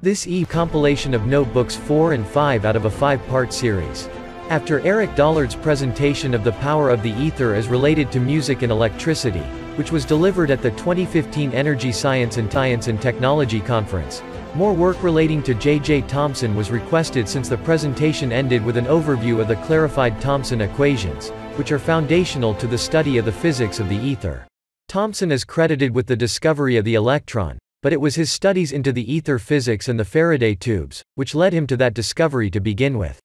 This E compilation of notebooks 4 and 5 out of a 5-part series. After Eric Dollard's presentation of the power of the ether as related to music and electricity, which was delivered at the 2015 Energy Science and Science and Technology Conference, more work relating to J.J. Thomson was requested since the presentation ended with an overview of the clarified Thomson equations, which are foundational to the study of the physics of the ether. Thomson is credited with the discovery of the electron, but it was his studies into the ether physics and the Faraday tubes, which led him to that discovery to begin with.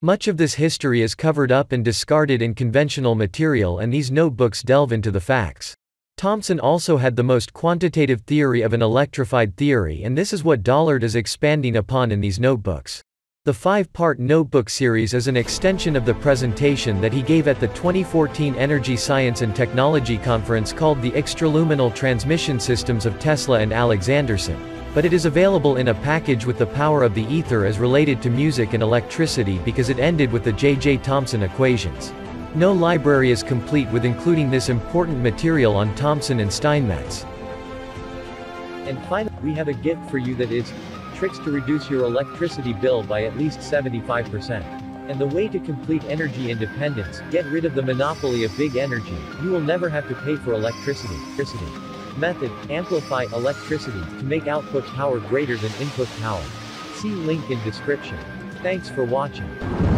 Much of this history is covered up and discarded in conventional material and these notebooks delve into the facts. Thomson also had the most quantitative theory of an electrified theory and this is what Dollard is expanding upon in these notebooks. The five-part notebook series is an extension of the presentation that he gave at the 2014 Energy Science and Technology Conference called The Extraluminal Transmission Systems of Tesla and Alexanderson but it is available in a package with the power of the ether as related to music and electricity because it ended with the J.J. Thomson equations. No library is complete with including this important material on Thomson and Steinmetz. And finally, we have a gift for you that is, tricks to reduce your electricity bill by at least 75%. And the way to complete energy independence, get rid of the monopoly of big energy, you will never have to pay for electricity. electricity. Method, amplify electricity, to make output power greater than input power. See link in description. Thanks for watching.